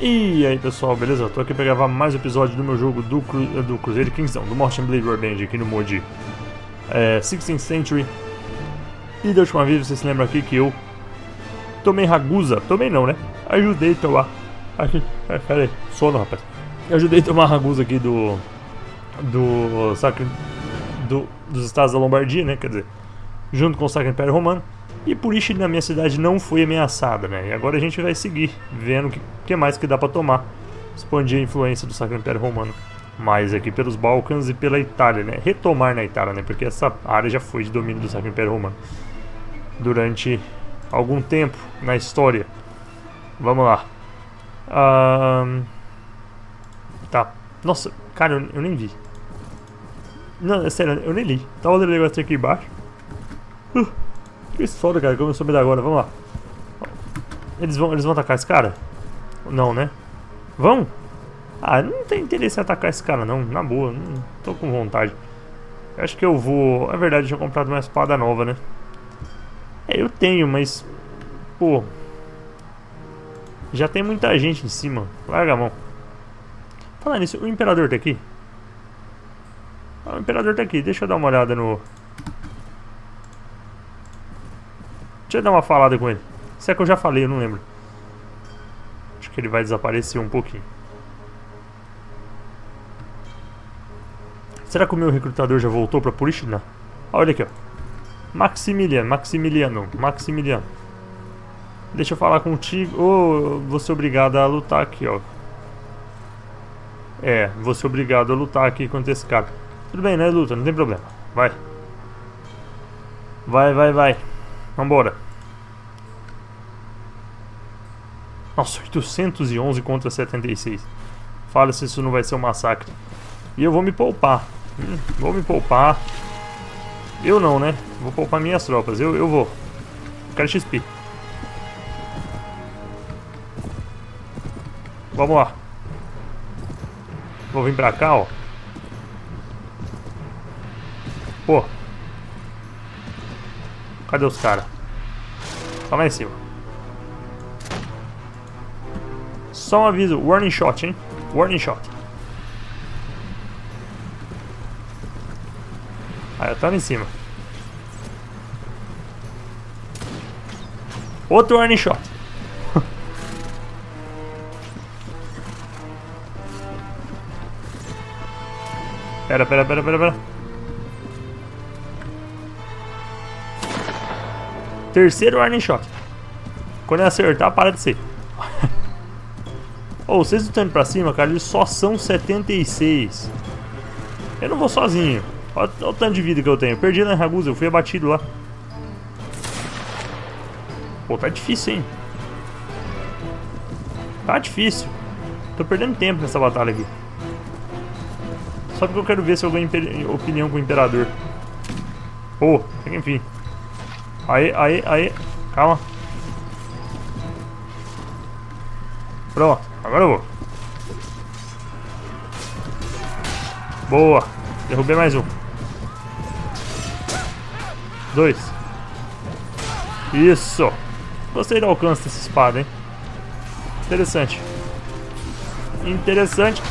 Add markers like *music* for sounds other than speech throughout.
E aí pessoal, beleza? Tô aqui pra gravar mais um episódio do meu jogo do, Cru do Crusader Kings, não, do Morten Blade Warband aqui no mod é, 16th Century. E da última vez, você se lembra aqui que eu tomei Ragusa, tomei não, né? Ajudei a tomar, aqui, é, pera aí, sono rapaz. Eu ajudei a tomar Ragusa aqui do, do, sacre, do, dos estados da Lombardia, né? Quer dizer, junto com o Sacro Império Romano. E por isso na minha cidade não foi ameaçada, né? E agora a gente vai seguir vendo o que, que mais que dá para tomar. Expandir a influência do Sacro Império Romano mais aqui pelos Balcãs e pela Itália, né? Retomar na Itália, né? Porque essa área já foi de domínio do Sacro Império Romano durante algum tempo na história. Vamos lá. Um... Tá. Nossa, cara, eu, eu, nem vi. Não, é sério, eu nem li. Tava o negócio aqui embaixo. Uh. Que foda, cara, como eu soube agora. Vamos lá. Eles vão, eles vão atacar esse cara? Não, né? Vão? Ah, não tem interesse em atacar esse cara, não. Na boa, não tô com vontade. Eu acho que eu vou... É verdade, eu tinha comprado uma espada nova, né? É, eu tenho, mas... Pô... Já tem muita gente em cima. Larga a mão. Falando nisso, o Imperador tá aqui? Ah, o Imperador tá aqui. Deixa eu dar uma olhada no... Deixa eu dar uma falada com ele. Se é que eu já falei, eu não lembro. Acho que ele vai desaparecer um pouquinho. Será que o meu recrutador já voltou pra Purishna? Olha aqui, ó. Maximiliano, Maximiliano, Maximiliano. Deixa eu falar contigo. Oh, vou ser obrigado a lutar aqui, ó. É, vou ser obrigado a lutar aqui contra esse cara. Tudo bem, né, luta? Não tem problema. Vai. Vai, vai, vai. Vambora. Nossa, 811 contra 76. Fala se isso não vai ser um massacre. E eu vou me poupar. Hum, vou me poupar. Eu não, né? Vou poupar minhas tropas. Eu, eu vou. quero XP. Vamos lá. Vou vir pra cá, ó. Pô, Cadê os caras? Tá lá em cima. Só um aviso, warning shot, hein? Warning shot. Aí, eu tava em cima. Outro warning shot. *laughs* pera, pera, pera, pera, pera. Terceiro warning shot. Quando ele acertar, para de ser. *laughs* oh, vocês estão indo pra cima, cara, eles só são 76. Eu não vou sozinho. Olha, olha o tanto de vida que eu tenho. perdi na Ragusa, eu fui abatido lá. Pô, tá difícil, hein? Tá difícil. Tô perdendo tempo nessa batalha aqui. Só porque eu quero ver se eu ganho opinião com o Imperador. Pô, enfim. Aí, aí, aí. Calma. Pronto, agora eu vou. Boa. Derrubei mais um. Dois. Isso. Gostei do alcance dessa espada, hein? Interessante. Interessante.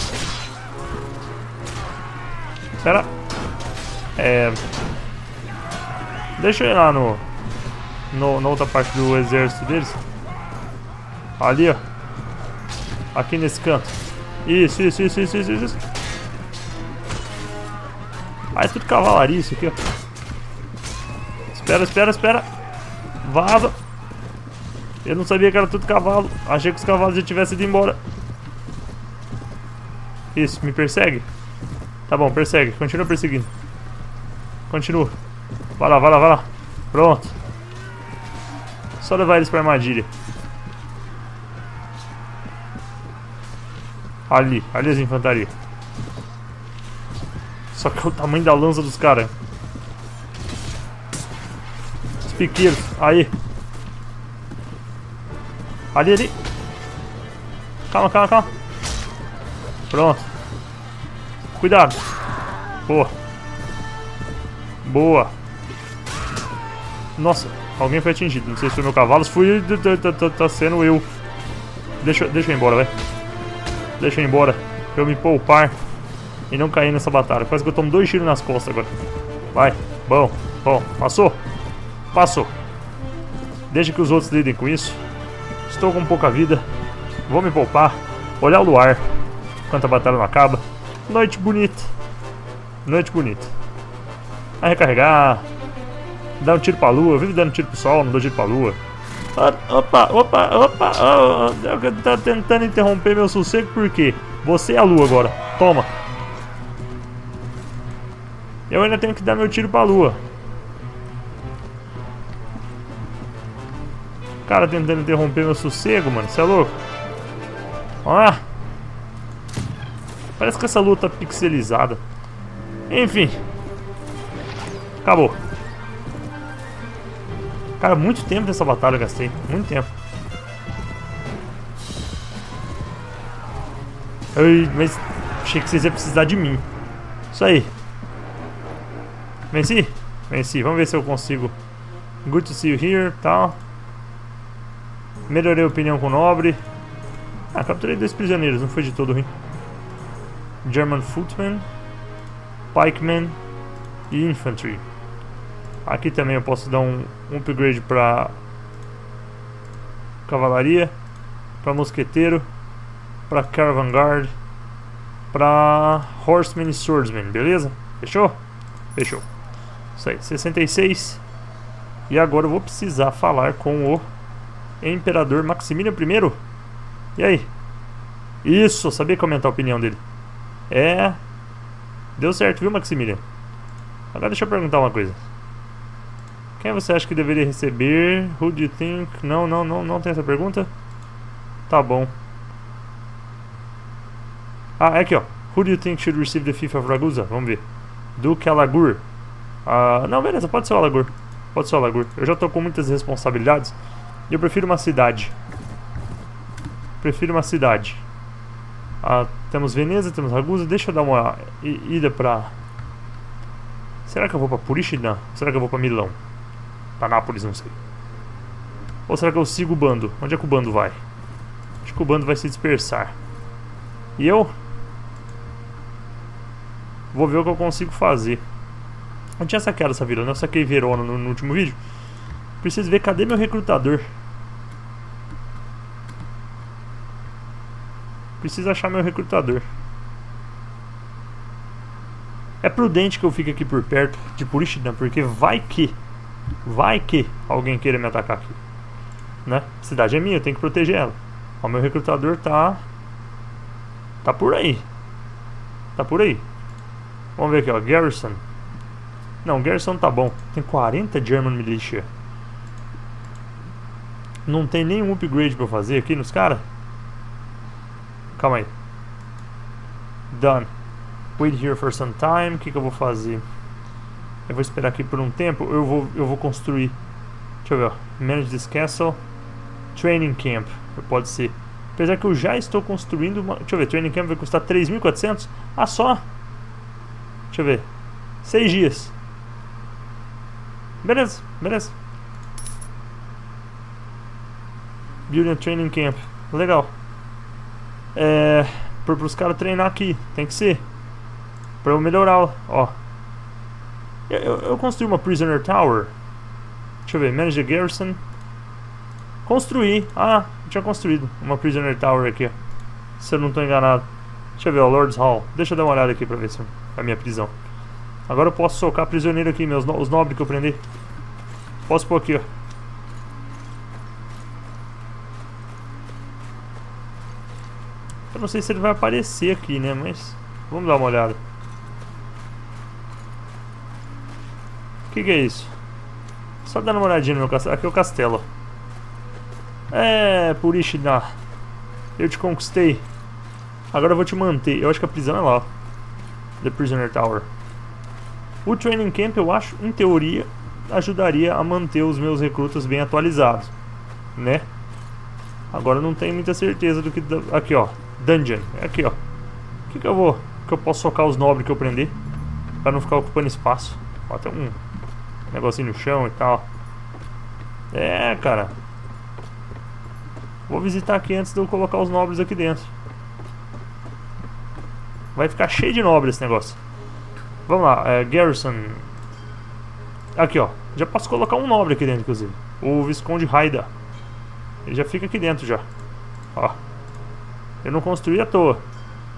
Espera. É... Deixa eu ir lá no no, na outra parte do exército deles. Ali, ó. Aqui nesse canto. Isso, isso, isso, isso, isso, isso. Ah, é tudo cavalaria isso aqui, ó. Espera, espera, espera. Vaza. Eu não sabia que era tudo cavalo. Achei que os cavalos já tivessem ido embora. Isso, me persegue? Tá bom, persegue. Continua perseguindo. Continua. Vai lá, vai lá, vai lá. Pronto. Só levar eles pra armadilha. Ali, ali as infantaria. Só que é o tamanho da lança dos caras. Os piqueiros, aí. Ali, ali. Calma, calma, calma. Pronto. Cuidado. Boa. Boa. Nossa, Alguém foi atingido. Não sei se foi meu cavalo. Se fui, tá, tá, tá sendo eu. Deixa, deixa eu ir embora, vai. Deixa eu ir embora. Pra eu me poupar e não cair nessa batalha. Quase que eu tomo dois tiros nas costas agora. Vai. Bom, bom. Passou? Passou. Deixa que os outros lidem com isso. Estou com pouca vida. Vou me poupar. Olhar o luar. Enquanto a batalha não acaba. Noite bonita. Noite bonita. Vai recarregar. Dar um tiro pra lua. Eu vivo dando tiro pro sol, não dou tiro pra lua. Opa, opa, opa. Oh, tá tentando interromper meu sossego por quê? Você é a lua agora. Toma. Eu ainda tenho que dar meu tiro pra lua. Cara tentando interromper meu sossego, mano. Você é louco? Ó. Parece que essa luta tá pixelizada. Enfim. Acabou. Cara, muito tempo nessa batalha eu gastei. Muito tempo. Ai, mas achei que vocês iam precisar de mim. Isso aí. Venci? Venci. Vamos ver se eu consigo. Good to see you here, tal. Melhorei a opinião com o nobre. Ah, capturei dois prisioneiros, não foi de todo ruim. German Footman, Pikeman e Infantry. Aqui também eu posso dar um, um upgrade para cavalaria, para mosqueteiro, para caravan guard, para horseman e swordsman, beleza? Fechou? Fechou. Isso aí, 66. E agora eu vou precisar falar com o Imperador Maximiliano I. E aí? Isso, sabia comentar a opinião dele. É. Deu certo, viu, Maximiliano? Agora deixa eu perguntar uma coisa. Quem você acha que deveria receber? Who do you think? Não, não, não, não tem essa pergunta? Tá bom. Ah, é aqui ó. Who do you think should receive the Fief of Ragusa? Vamos ver. Duke Alagur. Ah, não, beleza, pode ser o Alagur. Pode ser o Alagur. Eu já tô com muitas responsabilidades. E eu prefiro uma cidade. Prefiro uma cidade. Ah, temos Veneza, temos Ragusa. Deixa eu dar uma ida pra... Será que eu vou pra Purishina? Será que eu vou pra Milão? Pra Nápoles, não sei. Ou será que eu sigo o bando? Onde é que o bando vai? Acho que o bando vai se dispersar. E eu? Vou ver o que eu consigo fazer. Eu tinha saqueado essa vila, não saquei Verona no, no último vídeo. Preciso ver cadê meu recrutador. Preciso achar meu recrutador. É prudente que eu fique aqui por perto de Purishina, porque vai que, vai que alguém queira me atacar aqui. Né? A cidade é minha, eu tenho que proteger ela. O meu recrutador tá... Tá por aí. Tá por aí. Vamos ver aqui, ó. Garrison. Não, Garrison tá bom. Tem 40 German Militia. Não tem nenhum upgrade pra eu fazer aqui nos caras? Calma aí. Done. Wait here for some time. O que, que eu vou fazer? Eu vou esperar aqui por um tempo. Eu vou, eu vou construir. Deixa eu ver. Ó. Manage this castle. Training camp. Pode ser. Apesar que eu já estou construindo uma... Deixa eu ver. Training camp vai custar 3.400. Ah, só? Deixa eu ver. Seis dias. Beleza. Beleza. Building Training Camp. Legal. É, para os caras treinar aqui, tem que ser. Para eu melhorar, ó. Eu, eu, construí uma Prisoner Tower. Deixa eu ver, Manage the Garrison. Construí. Ah, tinha construído uma Prisoner Tower aqui, ó. Se eu não estou enganado. Deixa eu ver, o Lord's Hall. Deixa eu dar uma olhada aqui para ver se é a minha prisão. Agora eu posso socar prisioneiro aqui, meus os nobres que eu prendi. Posso pôr aqui, ó. Eu não sei se ele vai aparecer aqui, né? Mas vamos dar uma olhada. Que, que, é isso? Só dando uma olhadinha no meu castelo. Aqui é o castelo. É, Purishina. Eu te conquistei. Agora eu vou te manter. Eu acho que a prisão é lá. The Prisoner Tower. O Training Camp, eu acho, em teoria, ajudaria a manter os meus recrutas bem atualizados. Né? Agora não tenho muita certeza do que... Aqui, ó. Dungeon. É aqui, ó. O que, que eu vou... Que eu posso socar os nobres que eu prender. Pra não ficar ocupando espaço. Ó, tem um negocinho no chão e tal. É, cara. Vou visitar aqui antes de eu colocar os nobres aqui dentro. Vai ficar cheio de nobre esse negócio. Vamos lá, é, Garrison. Aqui, ó. Já posso colocar um nobre aqui dentro, inclusive. O Visconde Raida. Ele já fica aqui dentro já. Ó. Eu não construí à toa.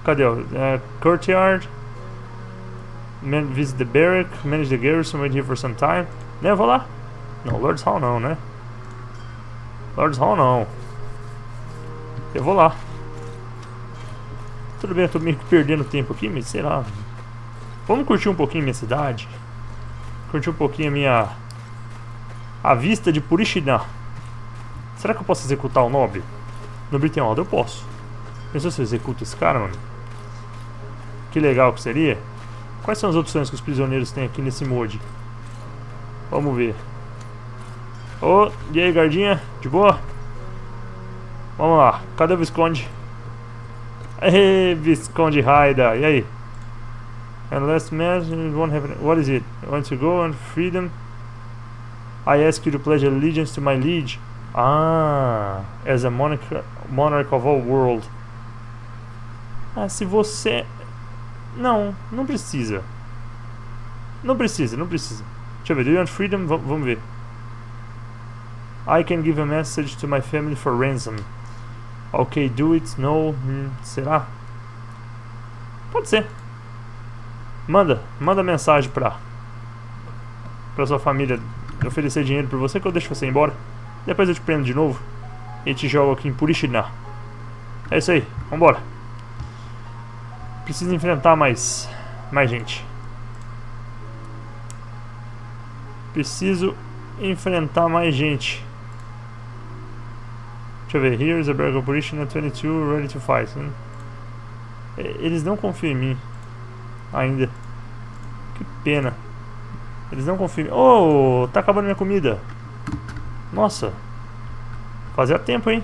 Cadê? É, courtyard. Man, visit the barrack. Manage the garrison. Wait here for some time. Né, vou lá. Não, Lord's Hall não, né? Lord's Hall não. Eu vou lá. Tudo bem, eu tô meio que perdendo tempo aqui, mas sei lá. Vamos curtir um pouquinho minha cidade. Curtir um pouquinho a minha... A vista de Purishina. Será que eu posso executar o nobre? No Britain Eu posso. Pensou se eu executo esse cara, mano? Que legal que seria. Quais são as opções que os prisioneiros têm aqui nesse mod? Vamos ver. Ô, oh, e aí, guardinha? De boa? Vamos lá. Cadê o Visconde? Ei, Visconde Raida. E aí? And last match, won't have. What is it? I want to go on freedom. I ask you to pledge allegiance to my liege. Ah, as a monarch, monarch of all world. Ah, se você... Não, não precisa. Não precisa, não precisa. Deixa eu ver, do you want freedom? V vamos ver. I can give a message to my family for ransom. Ok, do it, no, hum, será? Pode ser. Manda, manda mensagem pra, pra sua família oferecer dinheiro pra você que eu deixo você embora. Depois eu te prendo de novo e te jogo aqui em Purishina. É isso aí, vambora. Preciso enfrentar mais, mais gente. Preciso enfrentar mais gente. Deixa eu ver. Here's a Berg Operation 22 ready to fight. Hum. Eles não confiam em mim. Ainda. Que pena. Eles não confiam. Oh, tá acabando minha comida. Nossa. Fazia tempo, hein?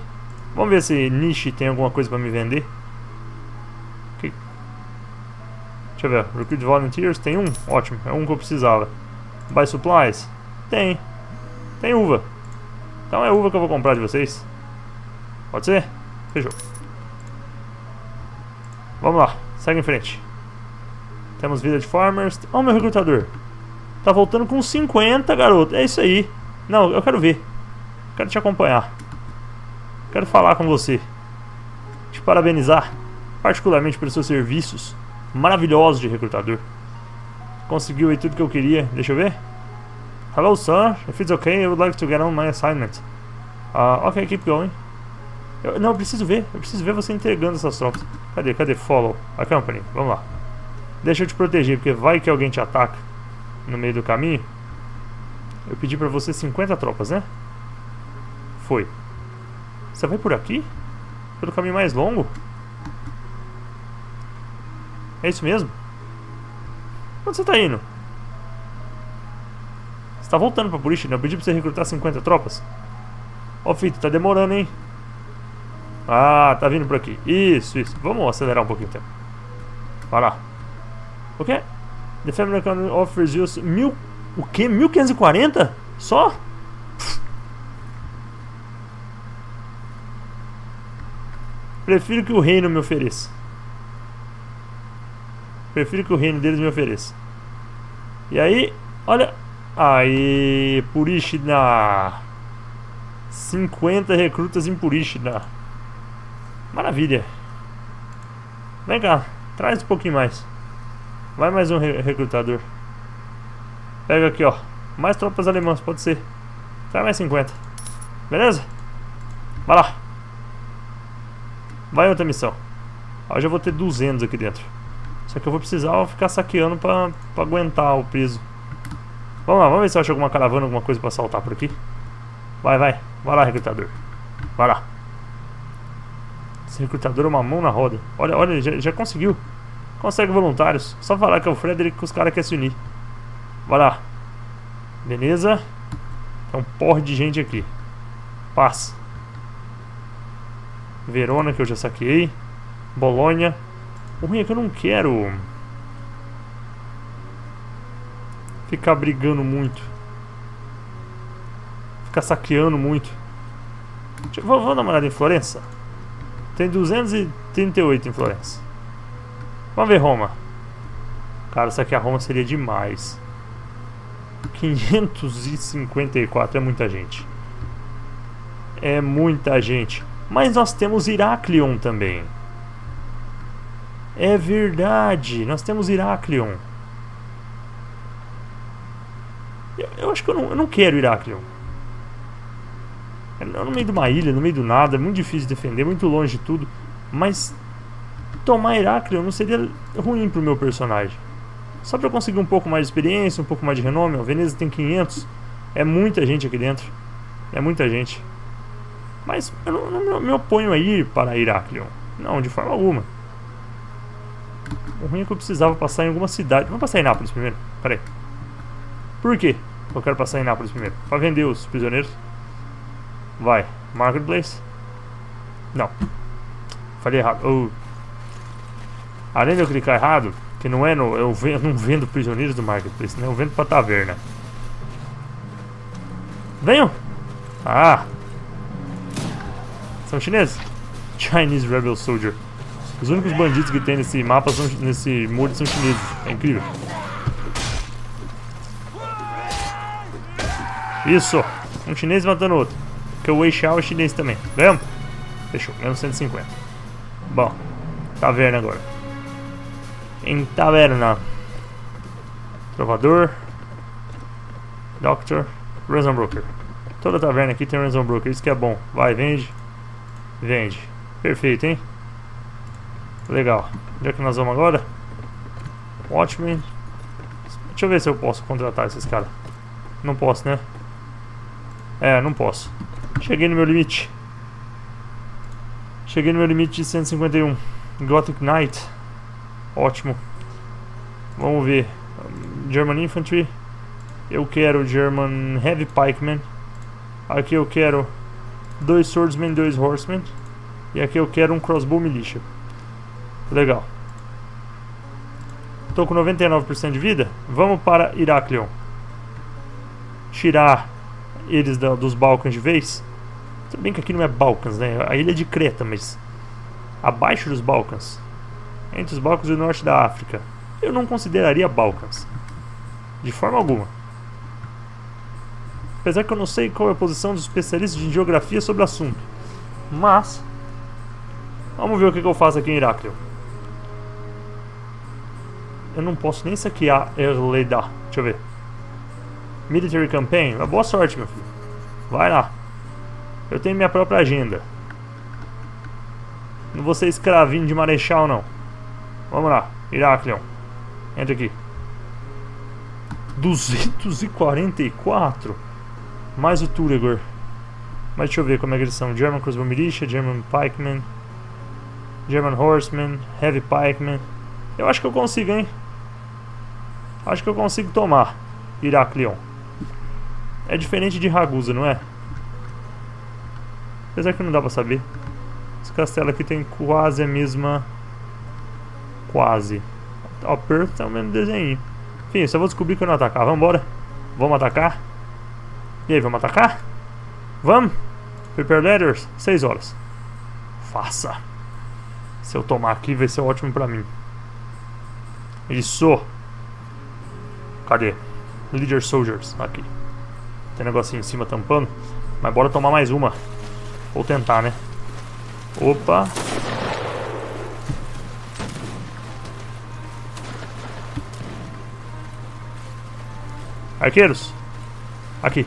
Vamos ver se Nishi tem alguma coisa pra me vender. Que... Deixa eu ver. Recruit Volunteers. Tem um? Ótimo. É um que eu precisava. Buy Supplies. Tem. Tem uva. Então é uva que eu vou comprar de vocês. Pode ser? Fechou. Vamos lá, segue em frente. Temos vida de farmers. Ó, oh, meu recrutador. Tá voltando com 50, garoto. É isso aí. Não, eu quero ver. Quero te acompanhar. Quero falar com você. Te parabenizar. Particularmente pelos seus serviços maravilhosos de recrutador. Conseguiu aí tudo que eu queria. Deixa eu ver. Hello, sir. If it's okay, I would like to get on my assignment. Uh, okay, keep going. Eu, não, eu preciso ver. Eu preciso ver você entregando essas tropas. Cadê? Cadê? Follow. A company. Vamos lá. Deixa eu te proteger, porque vai que alguém te ataca no meio do caminho. Eu pedi pra você 50 tropas, né? Foi. Você vai por aqui? Pelo caminho mais longo? É isso mesmo? Onde você tá indo? Você tá voltando pra polícia, né? Eu pedi pra você recrutar 50 tropas. Ó, oh, Fito, tá demorando, hein? Ah, tá vindo por aqui. Isso, isso. Vamos acelerar um pouquinho o tempo. Vai lá. O quê? The Family Economy offers you mil... O quê? 1540? Só? Prefiro que o reino me ofereça. Prefiro que o reino deles me ofereça. E aí, olha... Aí, Purishna. 50 recrutas em Purishna. Maravilha. Vem cá, traz um pouquinho mais. Vai mais um re recrutador. Pega aqui, ó. Mais tropas alemãs, pode ser. Traz mais 50. Beleza? Vai lá. Vai outra missão. Ó, já vou ter 200 aqui dentro. Só que eu vou precisar ficar saqueando pra, pra aguentar o peso. Vamos lá, vamos ver se eu acho alguma caravana, alguma coisa pra saltar por aqui. Vai, vai. Vai lá, recrutador. Vai lá. Esse recrutador é uma mão na roda. Olha, olha, já, já conseguiu. Consegue voluntários. Só falar que é o Frederick que os caras querem se unir. Vai lá. Beleza? Tem um porre de gente aqui. Passa. Verona, que eu já saquei. Bolonha. O ruim é que eu não quero... Ficar brigando muito. Ficar saqueando muito. Deixa, vou, vou dar uma olhada em Florença. Tem 238 em Florença. Vamos ver Roma. Cara, a Roma seria demais. 554 é muita gente. É muita gente. Mas nós temos Iraklion também. É verdade, nós temos Iraklion. Eu, eu acho que eu não, eu não quero Iraklion. É no meio de uma ilha, no meio do nada, é muito difícil de defender, muito longe de tudo. Mas tomar Iraklion não seria ruim pro meu personagem. Só para eu conseguir um pouco mais de experiência, um pouco mais de renome. A Veneza tem 500. É muita gente aqui dentro. É muita gente. Mas eu não, não me oponho a ir para Iraklion. Não, de forma alguma. O ruim é que eu precisava passar em alguma cidade. Vamos passar em Nápoles primeiro. Pera aí. Por quê? Eu quero passar em Nápoles primeiro. Para vender os prisioneiros. Vai. Marketplace. Não. Falei errado. Além de eu clicar errado, que não é no. Eu, vendo, eu não vendo prisioneiros do Marketplace, né? Eu vendo pra taverna. Venham! Ah! São chineses? Chinese Rebel Soldier. Os únicos bandidos que tem nesse mapa, são, nesse mod são chineses. É incrível. Isso! Um chinês matando outro. Porque o Wei Xiao é chinês também. Vamos? Fechou. Menos 150. Bom. Taverna agora. Em taverna. Trovador. Doctor. Ransom Broker. Toda taverna aqui tem Ransom Broker. Isso que é bom. Vai, vende. Vende. Perfeito, hein? Legal. Onde é que nós vamos agora? Watchmen. Deixa eu ver se eu posso contratar esses caras. Não posso, né? É, não posso. Cheguei no meu limite. Cheguei no meu limite de 151. Gothic Knight. Ótimo. Vamos ver. German Infantry. Eu quero German Heavy Pikeman. Aqui eu quero dois Swordsmen dois Horsemen. E aqui eu quero um Crossbow Militia. Legal. Estou com 99% de vida. Vamos para Iraklion. Tirar eles da, dos Balcãs de vez. Tudo bem que aqui não é Balcãs, né? A ilha é de Creta, mas abaixo dos Balcãs, entre os Balcãs e o norte da África, eu não consideraria Balcãs. De forma alguma. Apesar que eu não sei qual é a posição dos especialistas em geografia sobre o assunto. Mas, vamos ver o que, eu faço aqui em Heráclio. Eu não posso nem saquear Erleda. Deixa eu ver. Military Campaign. Boa sorte, meu filho. Vai lá. Eu tenho minha própria agenda. Não vou ser escravinho de marechal, não. Vamos lá. Iraklion. Entra aqui. 244? Mais o Turegor. Mas deixa eu ver como é que eles são. German Crossbow Militia, German Pikeman, German Horseman, Heavy Pikeman. Eu acho que eu consigo, hein? Acho que eu consigo tomar Iraklion. É diferente de Ragusa, não é? Apesar que não dá pra saber. Esse castelo aqui tem quase a mesma... Quase. O Perth é o mesmo desenho. Enfim, só vou descobrir quando atacar. Vambora. Vamos atacar? E aí, vamos atacar? Vamos? Prepare letters. 6 horas. Faça. Se eu tomar aqui vai ser ótimo pra mim. Isso. Cadê? Leader Soldiers. Aqui. Tem um negocinho em cima tampando. Mas bora tomar mais uma. Ou tentar, né? Opa. Arqueiros. Aqui.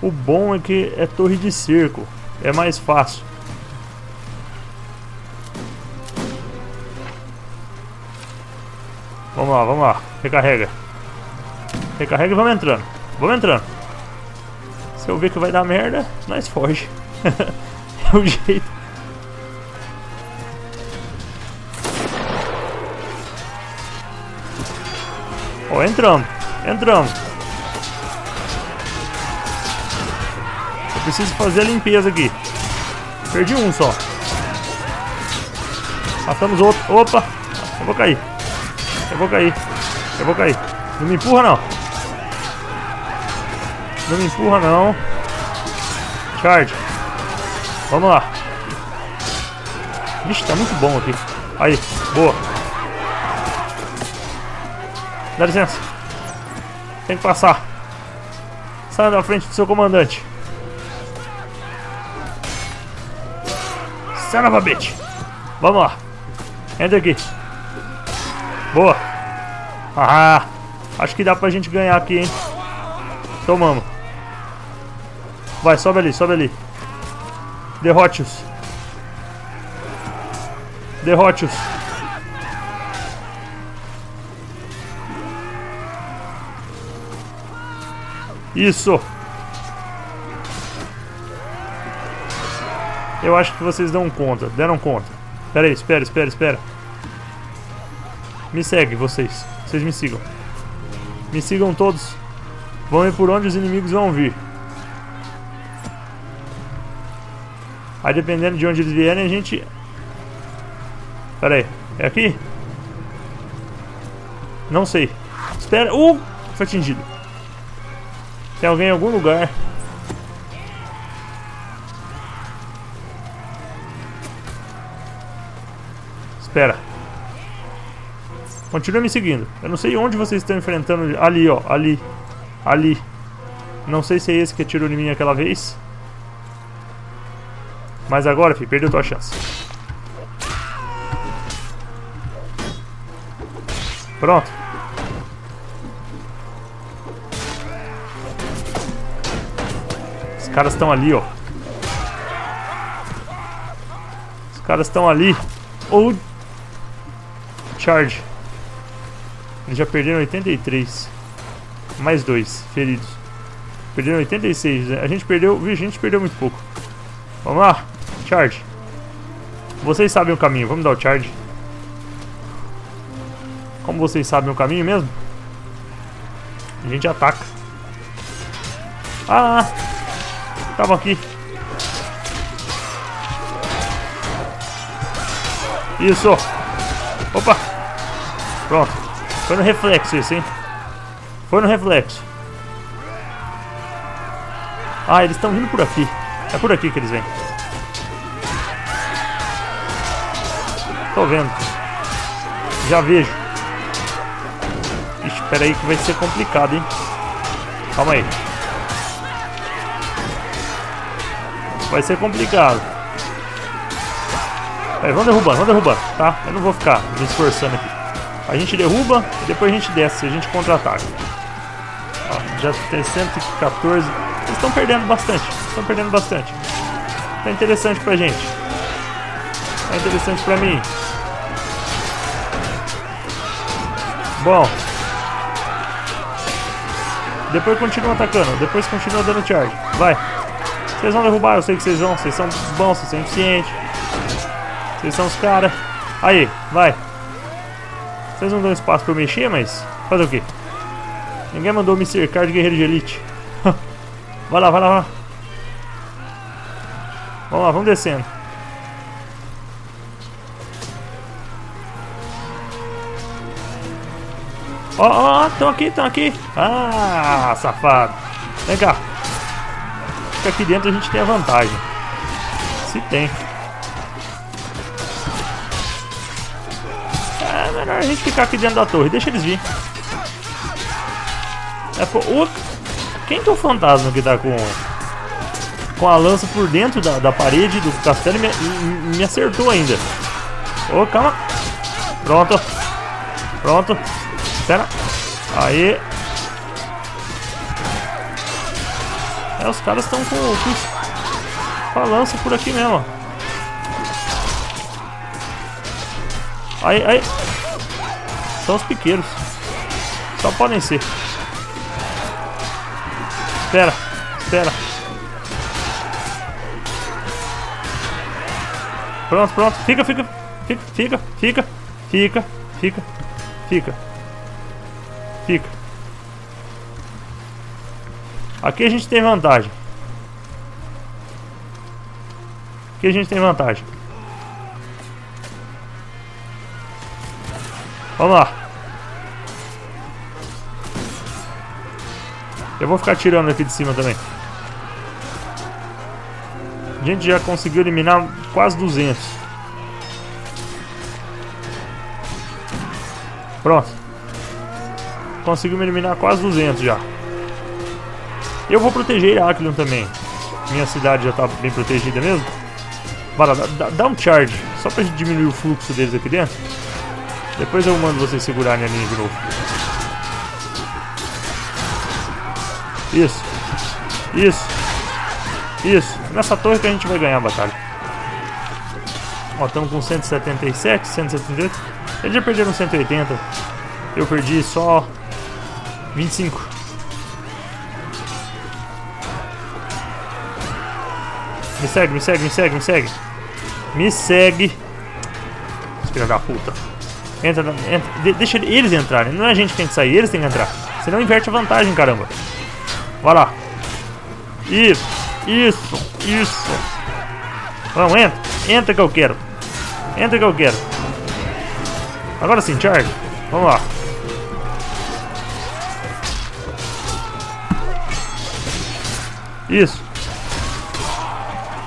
O bom é que é torre de cerco. É mais fácil. Vamos lá, vamos lá. Recarrega. Recarrega e vamos entrando. Vamos entrando. Se eu ver que vai dar merda, nós foge. *laughs* é o jeito. Ó, oh, entramos. Entramos. Eu preciso fazer a limpeza aqui. Perdi um só. Matamos outro. Opa! Eu vou cair. Vou cair. Eu vou cair. Não me empurra não. Não me empurra não. Charge. Vamos lá. Vixe, tá muito bom aqui. Aí, boa. Dá licença. Tem que passar. Saia da frente do seu comandante. A bitch. Vamos lá. Entra aqui. Boa. Ah, acho que dá pra gente ganhar aqui, hein. Tomamos. Vai, sobe ali, sobe ali. Derrote-os. Derrote-os. Isso. Eu acho que vocês dão conta. Deram conta. Pera aí, espera, espera, espera. Me segue, vocês. Vocês me sigam. Me sigam todos. Vão ver por onde os inimigos vão vir. Aí dependendo de onde eles vierem, a gente... Pera aí. É aqui? Não sei. Espera. Uh! Foi atingido. Tem alguém em algum lugar. Continua me seguindo. Eu não sei onde vocês estão enfrentando. Ali, ó. Ali. Ali. Não sei se é esse que atirou em mim aquela vez. Mas agora, filho, perdeu tua chance. Pronto. Os caras estão ali, ó. Os caras estão ali. Ou... Charge. Eles já perderam 83. Mais dois feridos. Perderam 86. Né? A gente perdeu... Viu, a gente perdeu muito pouco. Vamos lá. Charge. Vocês sabem o caminho. Vamos dar o charge. Como vocês sabem o caminho mesmo? A gente ataca. Ah! Tava aqui. Isso. Opa. Pronto. Foi no reflexo isso, hein? Foi no reflexo. Ah, eles estão vindo por aqui. É por aqui que eles vêm. Tô vendo. Já vejo. Espera aí que vai ser complicado, hein? Calma aí. Vai ser complicado. Aí, vamos derrubando, vamos derrubando, tá? Eu não vou ficar me esforçando aqui. A gente derruba e depois a gente desce, a gente contra-ataca. Já tem 114. Eles estão perdendo bastante. Estão perdendo bastante. Tá interessante pra gente. Tá interessante pra mim. Bom. Depois continua atacando. Depois continua dando charge. Vai. Vocês vão derrubar, eu sei que vocês vão. Vocês são bons, vocês são eficientes. Vocês são os caras. Aí, vai. Vocês não dão espaço pra eu mexer, mas... Fazer o quê? Ninguém mandou me cercar de guerreiro de elite. *laughs* vai lá, vai lá, vai lá. Vamos lá, vamos descendo. Ó, ó, estão aqui, estão aqui. Ah, safado. Vem cá. Que aqui dentro a gente tem a vantagem. Se tem. A gente ficar aqui dentro da torre. Deixa eles vir. É, o... Quem que é o fantasma que tá com... Com a lança por dentro da, da parede do castelo e me, me, me acertou ainda. Ô, oh, calma. Pronto. Pronto. Espera. Aí. É, os caras estão com, com, com a lança por aqui mesmo. Aí, aí. São os piqueiros. Só podem ser. Espera, espera. Pronto, pronto. Fica, fica, fica, fica, fica, fica, fica, fica. Fica. Aqui a gente tem vantagem. Aqui a gente tem vantagem. Vamos lá. Eu vou ficar tirando aqui de cima também. A gente já conseguiu eliminar quase 200. Pronto. Conseguimos eliminar quase 200 já. Eu vou proteger Heraklion também. Minha cidade já tá bem protegida mesmo. Vai lá, dá, dá um charge. Só pra diminuir o fluxo deles aqui dentro. Depois eu mando vocês segurarem a linha de novo. Isso. Isso. Isso. Nessa torre que a gente vai ganhar a batalha. Ó, estamos com 177, 178. Eles já perderam 180. Eu perdi só 25. Me segue, me segue, me segue, me segue. Me segue. Filha da puta. Entra, entra. deixa eles entrarem. Não é a gente que tem que sair, eles têm que entrar. Senão inverte a vantagem, caramba. Vai lá. Isso, isso, isso. Vamos, entra. Entra que eu quero. Entra que eu quero. Agora sim, Charge. Vamos lá. Isso.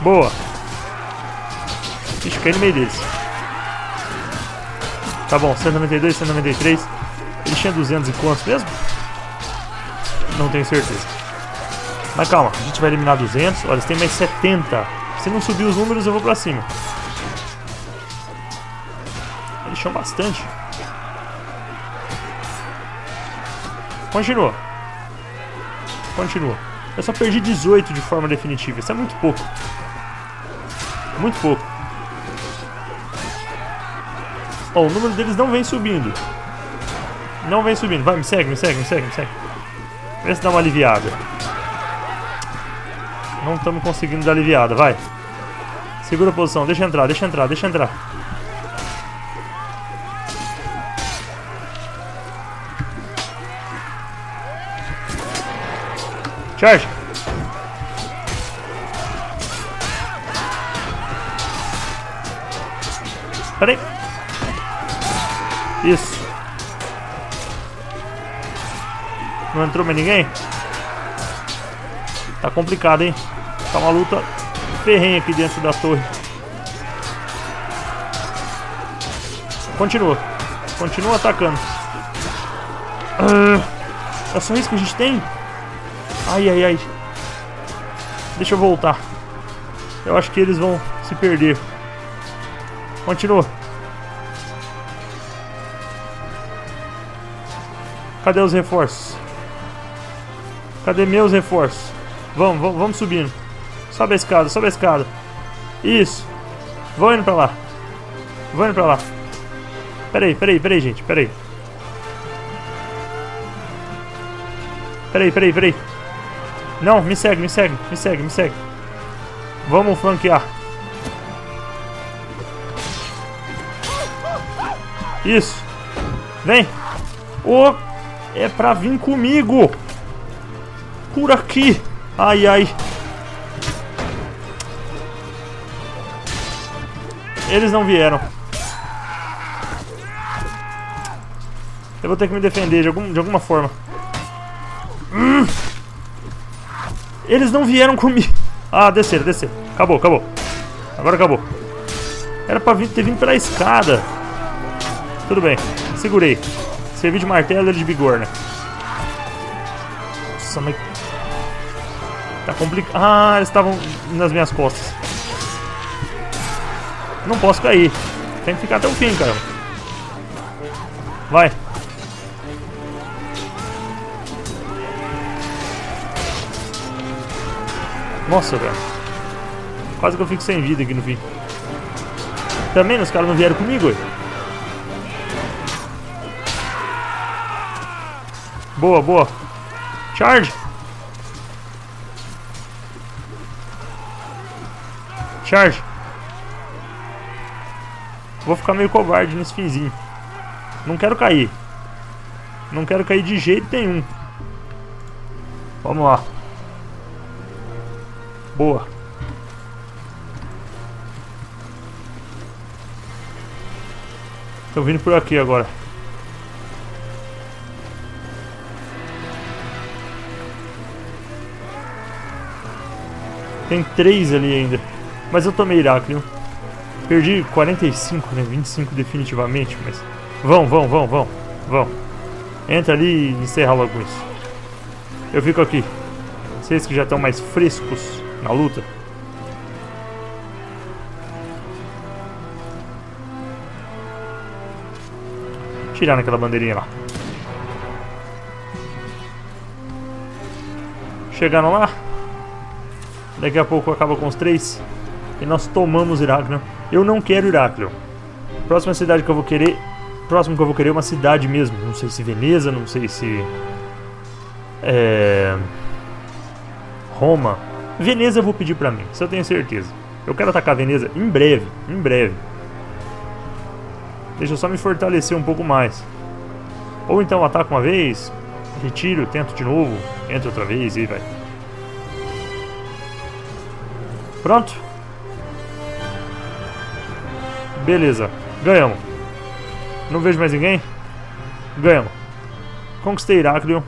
Boa. Ixi, cai no meio deles. Tá bom, 192, 193. Ele tinha 200 e quantos mesmo? Não tenho certeza. Mas calma, a gente vai eliminar 200. Olha, eles têm mais 70. Se não subir os números, eu vou pra cima. Eles tinham bastante. Continua. Continua. Eu só perdi 18 de forma definitiva. Isso é muito pouco. Muito pouco. Ó, o número deles não vem subindo. Não vem subindo. Vai, me segue, me segue, me segue, me segue. Vê se dá uma aliviada. Não estamos conseguindo dar aliviada, vai. Segura a posição, deixa entrar, deixa entrar, deixa entrar. Charge! Peraí. Isso. Não entrou mais ninguém? Tá complicado, hein? Tá uma luta ferrenha aqui dentro da torre. Continua. Continua atacando. É só isso que a gente tem? Ai, ai, ai. Deixa eu voltar. Eu acho que eles vão se perder. Continua. Cadê os reforços? Cadê meus reforços? Vamos, vamos, vamos subindo. Sobe a escada, sobe a escada. Isso. Vou indo pra lá. Vou indo pra lá. Peraí, peraí, peraí, gente, peraí. Peraí, peraí, peraí. Não, me segue, me segue, me segue, me segue. Vamos flanquear. Isso. Vem. Oh, é pra vir comigo. Por aqui. Ai, ai. Eles não vieram. Eu vou ter que me defender de, algum, de alguma forma. Hum. Eles não vieram comigo. Ah, desceram, desceram. Acabou, acabou. Agora acabou. Era pra vir, ter vindo pela escada. Tudo bem, segurei. Servi de martelo e de bigorna. Nossa, mas... Tá complicado. Ah, eles estavam nas minhas costas. Não posso cair. Tem que ficar até o fim, cara. Vai. Nossa, velho. Quase que eu fico sem vida aqui no fim. Também os caras não vieram comigo, ué. Boa, boa. Charge. Charge. Vou ficar meio covarde nesse finzinho. Não quero cair. Não quero cair de jeito nenhum. Vamos lá. Boa. Tô vindo por aqui agora. Tem três ali ainda. Mas eu tomei Iracle. Perdi 45, né? 25 definitivamente, mas... Vão, vão, vão, vão. Vão. Entra ali e encerra logo isso. Eu fico aqui. Vocês que já estão mais frescos na luta. Tirar naquela bandeirinha lá. Chegando lá. Daqui a pouco acaba com os três. E nós tomamos Heráclio. Eu não quero Heráclio. Próxima cidade que eu vou querer. Próximo que eu vou querer é uma cidade mesmo. Não sei se Veneza, não sei se. É. Roma. Veneza eu vou pedir pra mim, isso eu tenho certeza. Eu quero atacar Veneza em breve, em breve. Deixa eu só me fortalecer um pouco mais. Ou então ataco uma vez, retiro, tento de novo, entro outra vez e vai. Pronto. Beleza, ganhamos. Não vejo mais ninguém? Ganhamos. Conquistei Heráclio.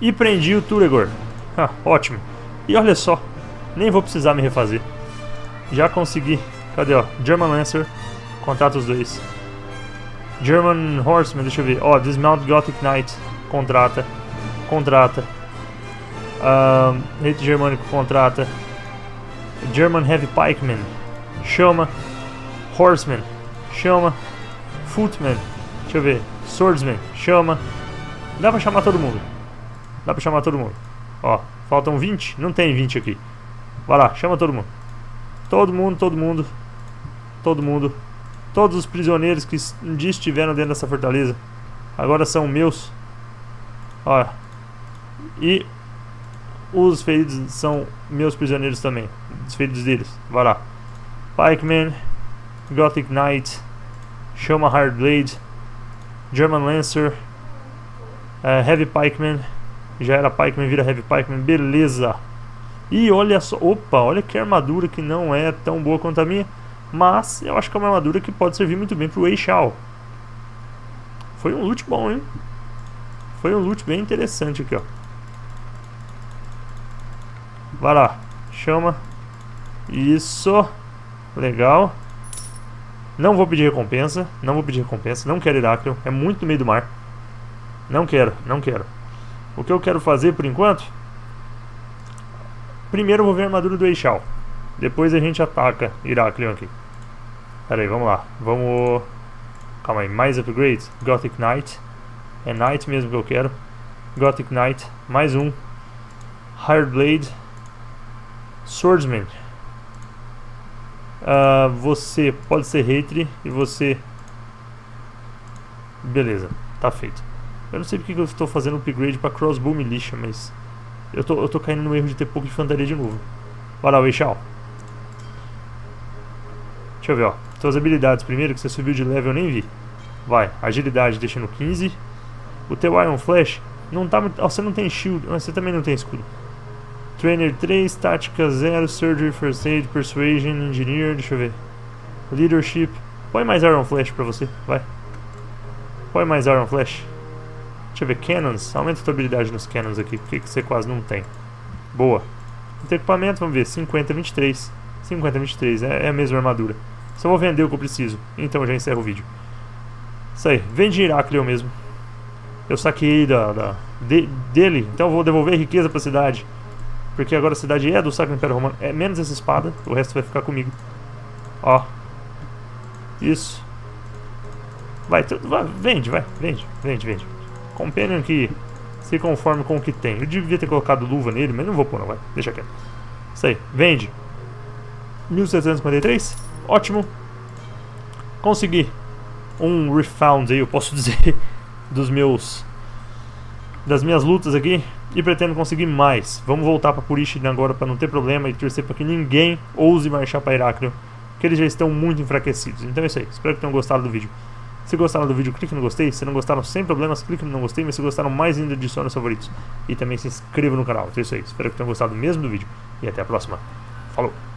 E prendi o Turegor. Ah, ótimo. E olha só, nem vou precisar me refazer. Já consegui. Cadê, ó? German Lancer. Contrata os dois. German Horseman, deixa eu ver. Ó, Dismount Gothic Knight. Contrata. Contrata. Rei Germânico contrata. German Heavy Pikeman. Chama. Horseman. Chama. Footman. Deixa eu ver. Swordsman. Chama. Dá pra chamar todo mundo. Dá pra chamar todo mundo. Ó, faltam 20? Não tem 20 aqui. Vai lá, chama todo mundo. Todo mundo, todo mundo. Todo mundo. Todos os prisioneiros que um dia estiveram dentro dessa fortaleza. Agora são meus. Ó. E os feridos são meus prisioneiros também. Os feridos deles. Vai lá. Pikeman. Gothic Knight. Chama Hardblade. German Lancer. Uh, Heavy Pikeman. Já era Pikeman, vira Heavy Pikeman, beleza. E olha só, opa, olha que armadura que não é tão boa quanto a minha. Mas eu acho que é uma armadura que pode servir muito bem pro Shao. Foi um loot bom, hein? Foi um loot bem interessante aqui, ó. Vai lá, chama. Isso. Legal. Não vou pedir recompensa, não vou pedir recompensa, não quero Herácleo, é muito no meio do mar. Não quero, não quero. O que eu quero fazer por enquanto? Primeiro eu vou ver a armadura do Eixal. Depois a gente ataca Heraklion aqui. Pera aí, vamos lá. Vamos... Calma aí, mais upgrades. Gothic Knight. É Knight mesmo que eu quero. Gothic Knight. Mais um. Hard Blade. Swordsman. Uh, você pode ser hater e você... Beleza, tá feito. Eu não sei porque eu estou fazendo upgrade para Crossbow Militia, mas... Eu tô, eu tô caindo no erro de ter pouco de infantaria de novo. Vai lá, Weishao. Deixa eu ver, ó. Suas habilidades primeiro, que você subiu de level, eu nem vi. Vai, agilidade deixa no 15. O teu Iron Flash não tá muito... Oh, você não tem shield, mas você também não tem escudo. Trainer 3, tática 0, Surgery, First Aid, Persuasion, Engineer, deixa eu ver. Leadership. Põe mais Iron Flash pra você, vai. Põe mais Iron Flash. Deixa eu ver, Cannons. Aumenta a tua habilidade nos Cannons aqui, porque você quase não tem. Boa. Tem equipamento, vamos ver, 50, 23. 50, 23, é, é a mesma armadura. Só vou vender o que eu preciso. Então já encerro o vídeo. Isso aí, vende Heracleo mesmo. Eu saquei da, da de, dele, então vou devolver riqueza pra cidade. Porque agora a cidade é do Sacro Império Romano. É menos essa espada, o resto vai ficar comigo. Ó. Isso. Vai, tudo, vai, vende, vai, vende, vende, vende. Companion que se conforme com o que tem. Eu devia ter colocado luva nele, mas não vou pôr não, vai. Deixa quieto. Isso aí, vende. 1753, ótimo. Consegui um refound aí, eu posso *laughs* dizer, dos meus... Das minhas lutas aqui. E pretendo conseguir mais. Vamos voltar para Purishin agora para não ter problema e torcer para que ninguém ouse marchar para Herácleo. Porque eles já estão muito enfraquecidos. Então é isso aí. Espero que tenham gostado do vídeo. Se gostaram do vídeo, clique no gostei. Se não gostaram, sem problemas, clique no não gostei. Mas se gostaram mais ainda, adicione os favoritos. E também se inscreva no canal. Então é isso aí. Espero que tenham gostado mesmo do vídeo. E até a próxima. Falou!